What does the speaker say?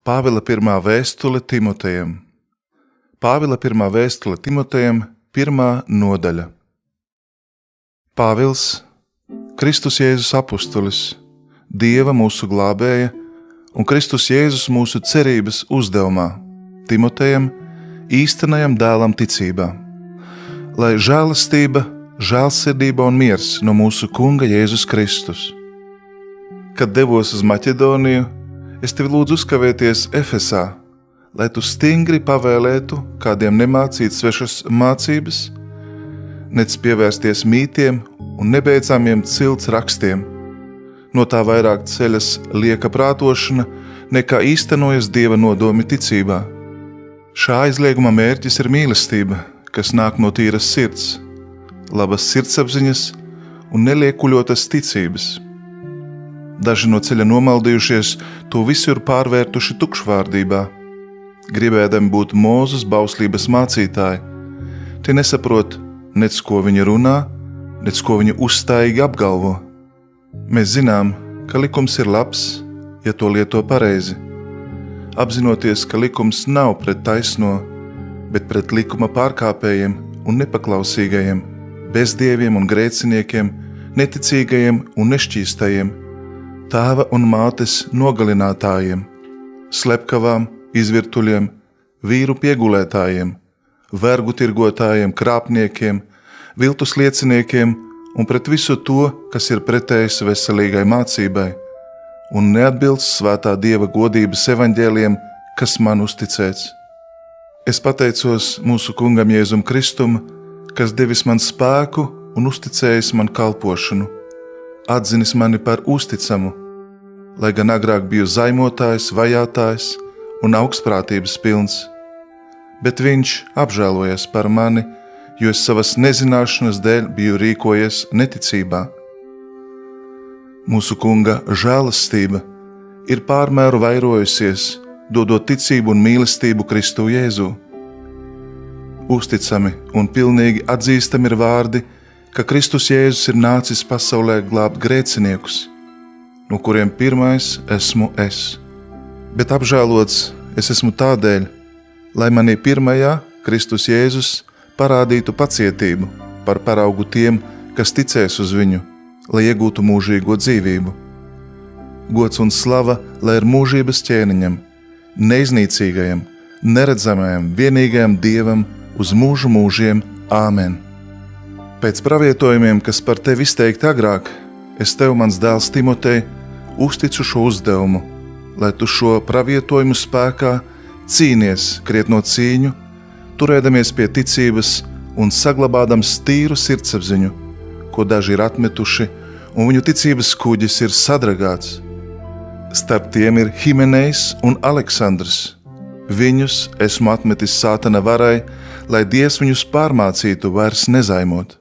Pāvila pirmā vēstule Timotejam. Pāvila pirmā vēstule Timotejam, pirmā nodaļa. Pāvils, Kristus Jēzus apustulis, Dieva mūsu glābēja un Kristus Jēzus mūsu cerības uzdevumā, Timotejam, īstenajam dēlam ticībā, lai žēlastība, žēlsirdība un miers no mūsu Kunga Jēzus Kristus. Kad devos uz Maķedoniju, es tevi lūdzu uzkavēties Efesā, lai tu stingri pavēlētu kādiem nemācīt svešas mācības, nec pievērsties mītiem un nebeidzamiem cilts rakstiem. No tā vairāk ceļas lieka prātošana, nekā īstenojas dieva nodomi ticībā. Šā aizlieguma mērķis ir mīlestība, kas nāk no tīras sirds, labas sirdsapziņas un neliekuļotas ticības. Daži no ceļa nomaldījušies, to visu ir pārvērtuši tukšvārdībā, gribēdami būt mūzes bauslības mācītāji. Tie nesaprot nec ko viņi runā, nec ko viņi uzstājīgi apgalvo. Mēs zinām, ka likums ir labs, ja to lieto pareizi. Apzinoties, ka likums nav pret taisno, bet pret likuma pārkāpējiem un nepaklausīgajiem, bezdieviem un grēciniekiem, neticīgajiem un nešķīstajiem, tēva un mātes nogalinātājiem, slepkavām, izvirtuļiem, vīru piegulētājiem, vergu tirgotājiem, krāpniekiem, viltus lieciniekiem un pret visu to, kas ir pretējs veselīgai mācībai un neatbilst svētā dieva godības evaņģēliem, kas man uzticēts. Es pateicos mūsu kungam Jēzum Kristum, kas devis man spēku un uzticējis man kalpošanu, atzinis mani par uzticamu, lai gan agrāk biju zaimotājs, vajātājs un augstprātības pilns, bet viņš apžēlojas par mani, jo es savas nezināšanas dēļ biju rīkojies neticībā. Mūsu kunga žēlastība ir pārmēru vairojusies, dodot ticību un mīlestību Kristu Jēzu. Uzticami un pilnīgi atzīstami ir vārdi, ka Kristus Jēzus ir nācis pasaulē glābt grēciniekus, no kuriem pirmais esmu es. Bet apžēlots es esmu tādēļ, lai manī pirmajā Kristus Jēzus parādītu pacietību par paraugu tiem, kas ticēs uz viņu lai iegūtu mūžīgo dzīvību. Gods un slava, lai ir mūžības ķēniņam, neiznīcīgajam, neredzamajam, vienīgajam dievam uz mūžu mūžiem. Āmen! Pēc pravietojumiem, kas par tevi izteikti agrāk, es tev, mans dēls Timotei, uzticu šo uzdevumu, lai tu šo pravietojumu spēkā cīnies krietno cīņu, turēdamies pie ticības un saglabādams tīru sirdsapziņu, ko daži ir atmetuši un viņu ticības kuģis ir sadragāts. Starp tiem ir Himenejs un Aleksandrs. Viņus esmu atmetis sātana varai, lai Dievs viņus pārmācītu vairs nezaimot.